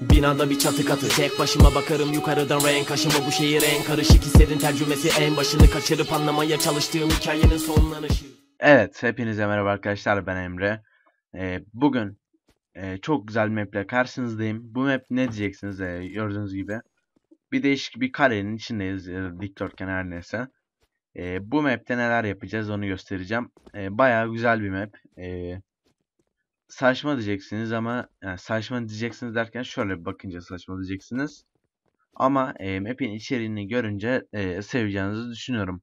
Binada bir çatı katı Tek başıma bakarım yukarıdan renk Kaşıma bu şehir en karışık Hislerin tercümesi en başını kaçırıp Anlamaya çalıştığım hikayenin sonlanışı Evet, hepinize merhaba arkadaşlar ben Emre. Ee, bugün e, çok güzel maple karşınızdayım. Bu map ne diyeceksiniz e, gördüğünüz gibi. Bir değişik bir karenin içindeyiz, e, dikdörtgen her neyse. E, bu map'te neler yapacağız onu göstereceğim. E, bayağı güzel bir map. E, saçma diyeceksiniz ama yani saçma diyeceksiniz derken şöyle bir bakınca saçma diyeceksiniz. Ama e, map'in içeriğini görünce e, seveceğinizi düşünüyorum.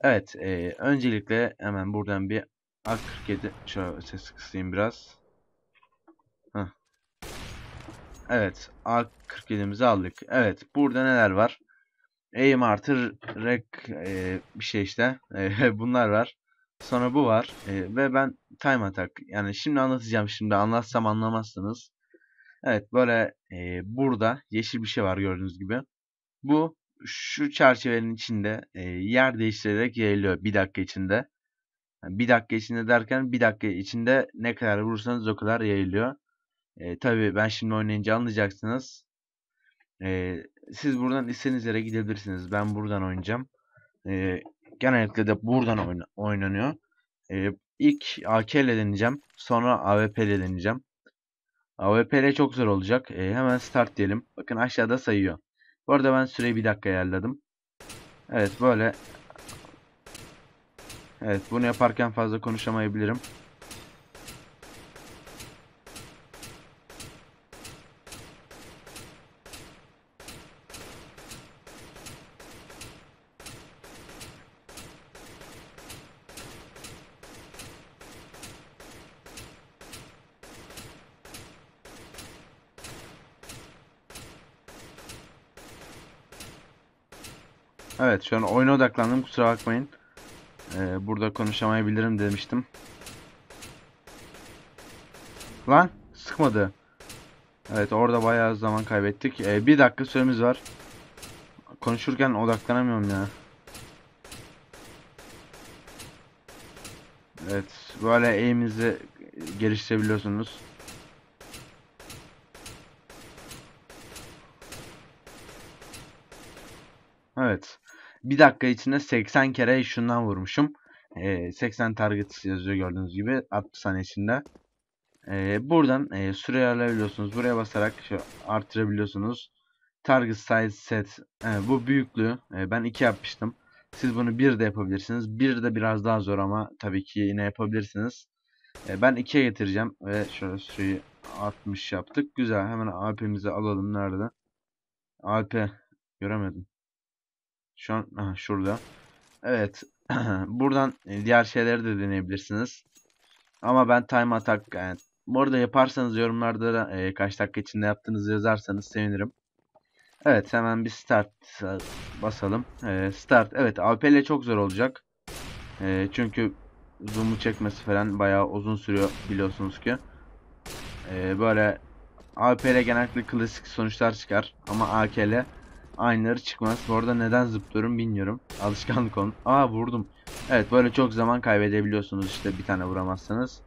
Evet, e, öncelikle hemen buradan bir A47 şöyle ses kısayım biraz. Heh. Evet, A47'mizi aldık. Evet, burada neler var? Aim artı rec e, bir şey işte. E, bunlar var. Sonra bu var. E, ve ben time attack. Yani şimdi anlatacağım. Şimdi anlatsam anlamazsınız. Evet, böyle e, burada yeşil bir şey var gördüğünüz gibi. Bu şu çerçevenin içinde e, yer değiştirerek yayılıyor bir dakika içinde. Yani bir dakika içinde derken bir dakika içinde ne kadar vurursanız o kadar yayılıyor. E, tabii ben şimdi oynayınca anlayacaksınız. E, siz buradan istediğiniz yere gidebilirsiniz. Ben buradan oynayacağım. E, genellikle de buradan oyna oynanıyor. E, ilk AK deneyeceğim. Sonra AWP ile deneyeceğim. AWP ile çok zor olacak. E, hemen start diyelim. Bakın aşağıda sayıyor. Bu arada ben süreyi bir dakika ayarladım. Evet böyle. Evet bunu yaparken fazla konuşamayabilirim. Evet şu an oyuna odaklandım kusura bakmayın. Ee, burada konuşamayabilirim demiştim. Lan sıkmadı. Evet orada bayağı zaman kaybettik. Ee, bir dakika süremiz var. Konuşurken odaklanamıyorum ya. Evet böyle aim'inizi geliştirebiliyorsunuz. Evet. Bir dakika içinde 80 kere şundan vurmuşum. Ee, 80 target yazıyor gördüğünüz gibi 60 saniye içinde. Ee, buradan e, süreyi alabiliyorsunuz. Buraya basarak artırabiliyorsunuz. Target size set. E, bu büyüklüğü e, ben 2 yapmıştım. Siz bunu 1 de yapabilirsiniz. 1 de biraz daha zor ama tabii ki yine yapabilirsiniz. E, ben 2'ye getireceğim ve şöyle süreyi 60 yaptık. Güzel. Hemen AP'mizi alalım. Nerede? AP göremedim. Şu an aha, şurada. Evet. Buradan e, diğer şeyleri de deneyebilirsiniz. Ama ben time attack yani bu arada yaparsanız yorumlarda da, e, kaç dakika içinde yaptığınızı yazarsanız sevinirim. Evet hemen bir start e, basalım. E, start. Evet AWP ile çok zor olacak. E, çünkü zoom'u çekmesi falan bayağı uzun sürüyor biliyorsunuz ki. E, böyle AWP ile genellikle klasik sonuçlar çıkar. Ama AK ile aynıları çıkmaz. Bu arada neden zıplıyorum bilmiyorum. Alışkanlık olun. Aa vurdum. Evet böyle çok zaman kaybedebiliyorsunuz işte bir tane vuramazsanız.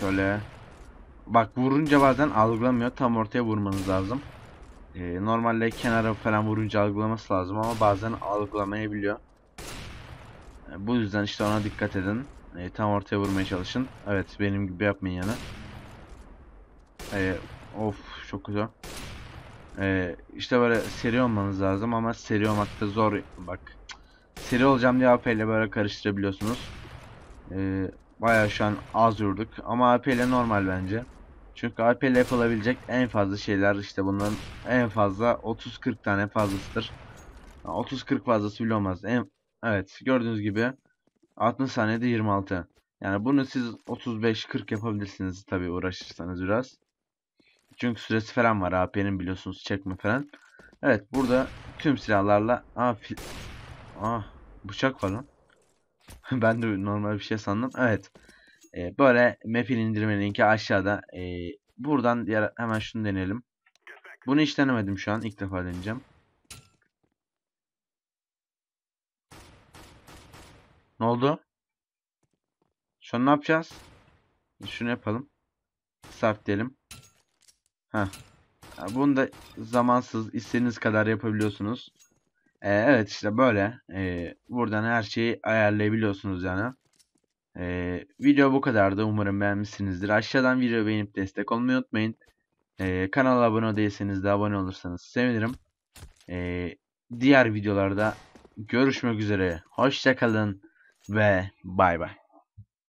Şöyle. Bak vurunca bazen algılamıyor. Tam ortaya vurmanız lazım. Ee, normalde kenara falan vurunca algılaması lazım ama bazen algılamayabiliyor. Ee, bu yüzden işte ona dikkat edin. Ee, tam ortaya vurmaya çalışın. Evet benim gibi yapmayın yani. Ee, of çok güzel. Ee, işte böyle seri olmanız lazım ama seri olmak da zor. Bak seri olacağım diye AP ile böyle karıştırabiliyorsunuz. Ee, bayağı şu an az vurduk ama AP ile normal bence. Çünkü AP ile yapılabilecek en fazla şeyler işte bunların en fazla 30-40 tane fazlasıdır. 30-40 fazlası bile olmaz. En, evet gördüğünüz gibi 60 saniyede 26. Yani bunu siz 35-40 yapabilirsiniz tabi uğraşırsanız biraz. Çünkü süresi falan var AP'nin biliyorsunuz çekme falan. Evet burada tüm silahlarla Aa, ah bıçak falan. ben de normal bir şey sandım. Evet. Ee, böyle map'in indirme linki aşağıda. Ee, buradan diğer hemen şunu deneyelim. Bunu hiç denemedim şu an. ilk defa deneyeceğim. Ne oldu? Şu an ne yapacağız? Şunu yapalım. Start diyelim. Heh. Bunu da zamansız istediğiniz kadar yapabiliyorsunuz. Ee, evet işte böyle. Ee, buradan her şeyi ayarlayabiliyorsunuz yani. Ee, video bu kadardı. Umarım beğenmişsinizdir. Aşağıdan video beğenip destek olmayı unutmayın. Ee, kanala abone değilseniz de abone olursanız sevinirim. Ee, diğer videolarda görüşmek üzere. Hoşçakalın ve bay bay.